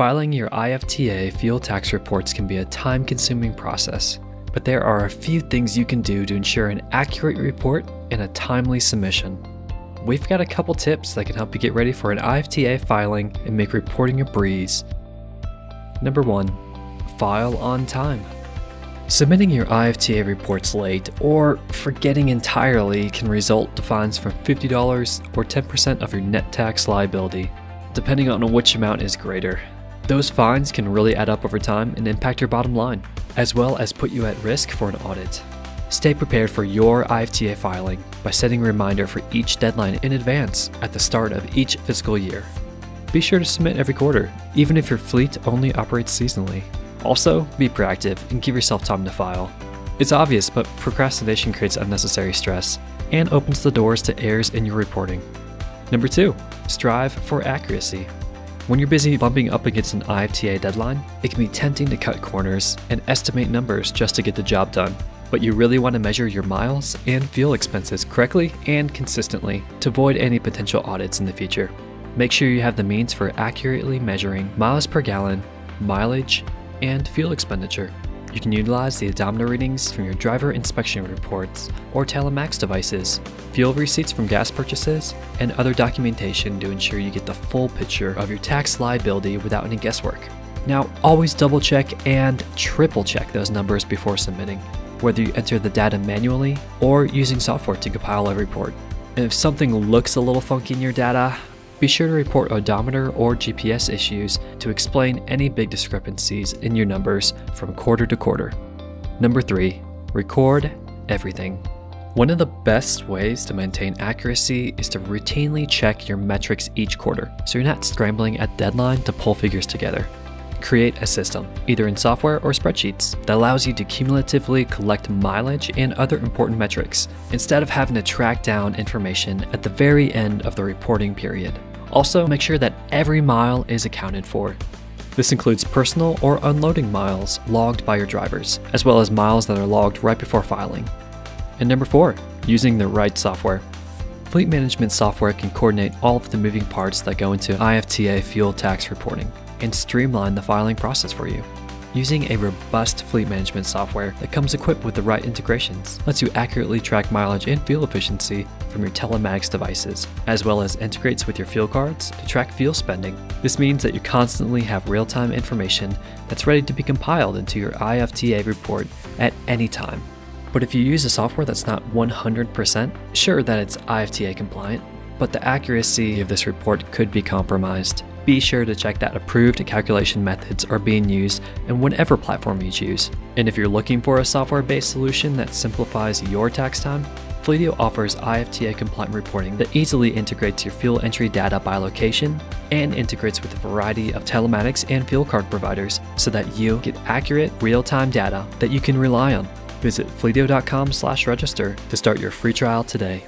Filing your IFTA fuel tax reports can be a time consuming process, but there are a few things you can do to ensure an accurate report and a timely submission. We've got a couple tips that can help you get ready for an IFTA filing and make reporting a breeze. Number 1. File on time. Submitting your IFTA reports late or forgetting entirely can result to fines from $50 or 10% of your net tax liability, depending on which amount is greater. Those fines can really add up over time and impact your bottom line, as well as put you at risk for an audit. Stay prepared for your IFTA filing by setting a reminder for each deadline in advance at the start of each fiscal year. Be sure to submit every quarter, even if your fleet only operates seasonally. Also, be proactive and give yourself time to file. It's obvious, but procrastination creates unnecessary stress and opens the doors to errors in your reporting. Number two, strive for accuracy. When you're busy bumping up against an IFTA deadline, it can be tempting to cut corners and estimate numbers just to get the job done. But you really want to measure your miles and fuel expenses correctly and consistently to avoid any potential audits in the future. Make sure you have the means for accurately measuring miles per gallon, mileage, and fuel expenditure. You can utilize the odometer readings from your driver inspection reports or telematics devices, fuel receipts from gas purchases, and other documentation to ensure you get the full picture of your tax liability without any guesswork. Now, always double check and triple check those numbers before submitting, whether you enter the data manually or using software to compile a report. And if something looks a little funky in your data, be sure to report odometer or GPS issues to explain any big discrepancies in your numbers from quarter to quarter. Number 3. Record everything. One of the best ways to maintain accuracy is to routinely check your metrics each quarter so you're not scrambling at deadline to pull figures together. Create a system, either in software or spreadsheets, that allows you to cumulatively collect mileage and other important metrics instead of having to track down information at the very end of the reporting period. Also, make sure that every mile is accounted for. This includes personal or unloading miles logged by your drivers, as well as miles that are logged right before filing. And number four, using the right software. Fleet management software can coordinate all of the moving parts that go into IFTA fuel tax reporting and streamline the filing process for you. Using a robust fleet management software that comes equipped with the right integrations lets you accurately track mileage and fuel efficiency from your telematics devices, as well as integrates with your fuel cards to track fuel spending. This means that you constantly have real-time information that's ready to be compiled into your IFTA report at any time. But if you use a software that's not 100%, sure that it's IFTA compliant, but the accuracy of this report could be compromised be sure to check that approved calculation methods are being used in whatever platform you choose. And if you're looking for a software-based solution that simplifies your tax time, Fleetio offers IFTA compliant reporting that easily integrates your fuel entry data by location and integrates with a variety of telematics and fuel card providers so that you get accurate, real-time data that you can rely on. Visit fleetio.com/register to start your free trial today.